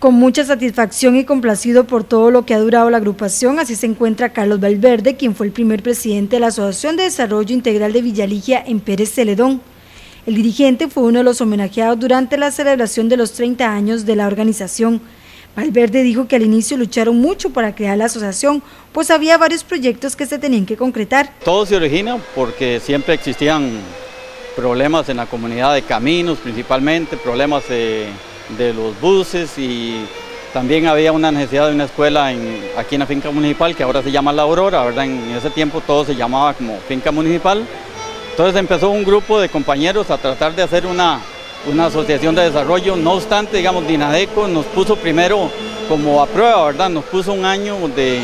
Con mucha satisfacción y complacido por todo lo que ha durado la agrupación, así se encuentra Carlos Valverde, quien fue el primer presidente de la Asociación de Desarrollo Integral de Villaligia en Pérez Celedón. El dirigente fue uno de los homenajeados durante la celebración de los 30 años de la organización. Valverde dijo que al inicio lucharon mucho para crear la asociación, pues había varios proyectos que se tenían que concretar. Todo se origina porque siempre existían problemas en la comunidad de caminos principalmente, problemas de de los buses y también había una necesidad de una escuela en, aquí en la finca municipal que ahora se llama La Aurora, ¿verdad? En ese tiempo todo se llamaba como finca municipal. Entonces empezó un grupo de compañeros a tratar de hacer una, una asociación de desarrollo, no obstante, digamos, Dinadeco nos puso primero como a prueba, ¿verdad? Nos puso un año de,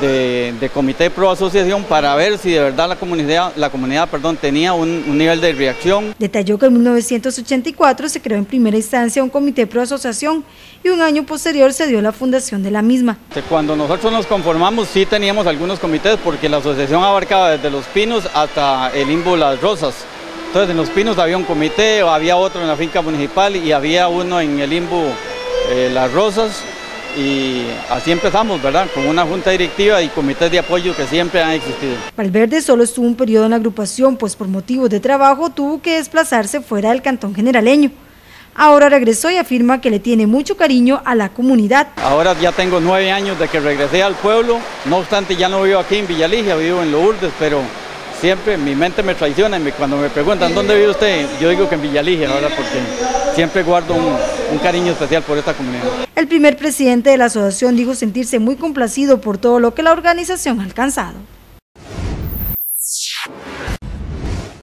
de, comité pro asociación para ver si de verdad la comunidad, la comunidad perdón, tenía un, nivel de reacción. Detalló que en 1984 se creó en primera instancia un comité pro asociación y un año posterior se dio la fundación de la misma. Cuando nosotros nos conformamos sí teníamos algunos comités porque la asociación abarcaba desde Los Pinos hasta el Limbo Las Rosas. Entonces en Los Pinos había un comité, había otro en la finca municipal y había uno en el Limbo eh, Las Rosas y así empezamos, ¿verdad? Con una junta directiva y comités de apoyo que siempre han existido. Valverde solo estuvo un periodo en la agrupación, pues por motivos de trabajo tuvo que desplazarse fuera del cantón generaleño. Ahora regresó y afirma que le tiene mucho cariño a la comunidad. Ahora ya tengo nueve años de que regresé al pueblo, no obstante ya no vivo aquí en Villaligia, vivo en Lourdes, pero siempre mi mente me traiciona y cuando me preguntan dónde vive usted, yo digo que en Villaligia, ¿verdad? Porque siempre guardo un, un cariño especial por esta comunidad. El primer presidente de la asociación dijo sentirse muy complacido por todo lo que la organización ha alcanzado.